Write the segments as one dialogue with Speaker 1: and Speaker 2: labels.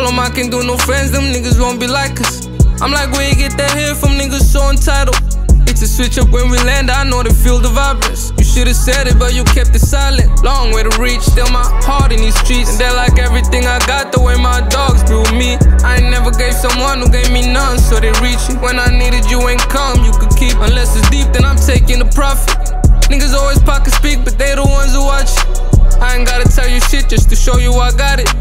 Speaker 1: told them I can't do no friends, them niggas won't be like us. I'm like, where you get that here from niggas so entitled? It's a switch up when we land, I know they feel the vibrance. You should've said it, but you kept it silent. Long way to reach, still my heart in these streets. And they're like everything I got, the way my dogs with me. I ain't never gave someone who gave me none, so they reach you. When I needed you ain't come, you could keep. Unless it's deep, then I'm taking the profit. Niggas always pocket speak, but they the ones who watch. I ain't gotta tell you shit just to show you I got it.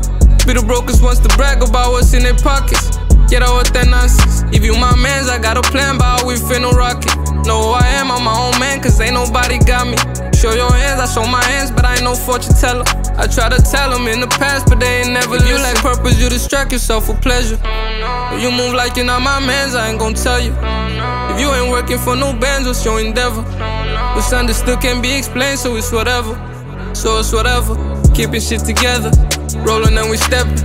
Speaker 1: Be the brokers wants to brag about what's in their pockets. Get out with that nonsense. If you my mans, I got a plan, but we finna rock it. Know who I am, I'm my own man, cause ain't nobody got me. Show your hands, I show my hands, but I ain't no fortune teller. I try to tell them in the past, but they ain't never If you like purpose, you distract yourself for pleasure. If you move like you're not my mans, I ain't gon' tell you. If you ain't working for no bands, what's your endeavor? What's understood can't be explained, so it's whatever. So it's whatever. Keeping shit together. Rolling and we stepping.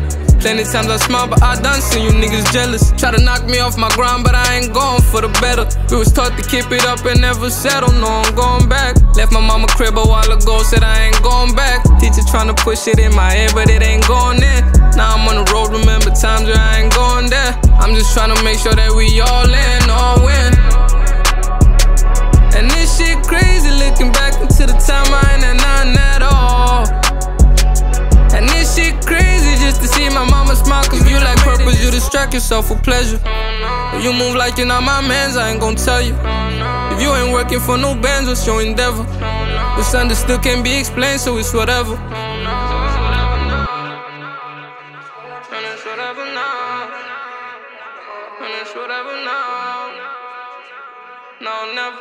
Speaker 1: Plenty times I smile, but I done seen you niggas jealous. Try to knock me off my grind, but I ain't going for the better. We was taught to keep it up and never settle. No, I'm going back. Left my mama crib a while ago, said I ain't going back. Teacher trying to push it in my head, but it ain't going in. Now I'm on the road, remember times where I ain't going there. I'm just trying to make sure that we all in, distract yourself for pleasure. If you move like you're not my mans, I ain't gon' tell you. If you ain't working for no bands, what's your endeavor? What's understood can't be explained, so it's whatever. It's whatever now. It's. No, never.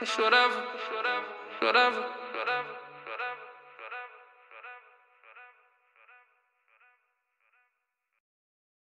Speaker 1: It's whatever. It's whatever. It's whatever. Whatever.